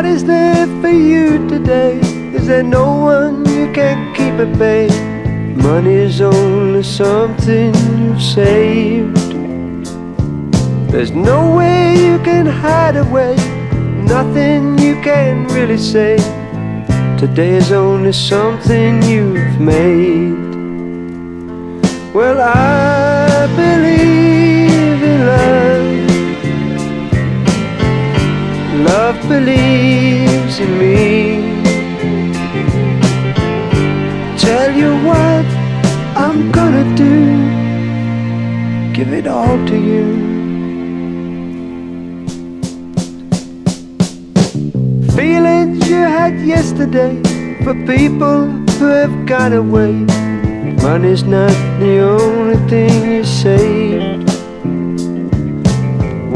What is there for you today? Is there no one you can keep at bay? Money is only something you've saved. There's no way you can hide away, nothing you can really say. Today is only something you've made. Well, I Love believes in me. Tell you what I'm gonna do. Give it all to you. Feelings you had yesterday for people who have gone away. Money's not the only thing you saved.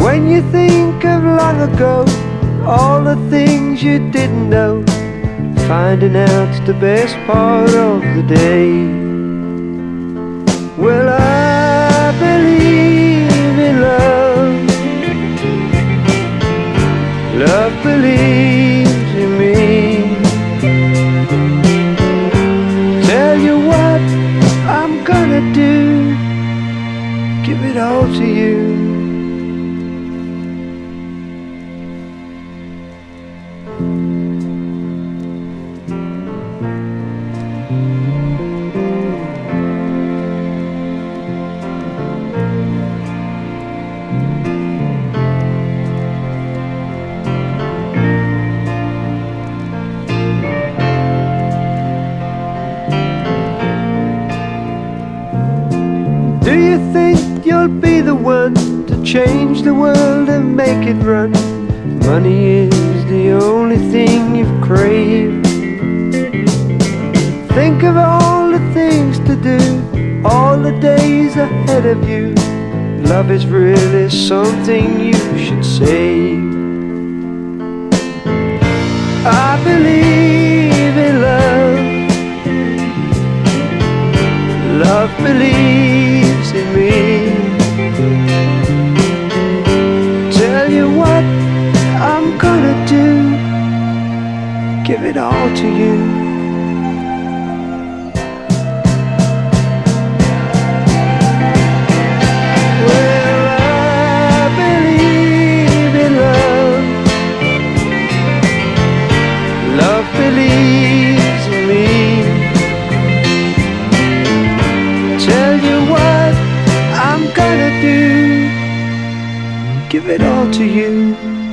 When you think of long ago, all the things you didn't know, finding out's the best part of the day. Well, I believe in love. Love believes in me. Tell you what I'm gonna do. Give it all to you. Do you think you'll be the one to change the world and make it run? Money is only thing you've craved. Think of all the things to do, all the days ahead of you. Love is really something you should save. I believe Give it all to you. Well, I believe in love. Love believes in me. Tell you what I'm gonna do. Give it all to you.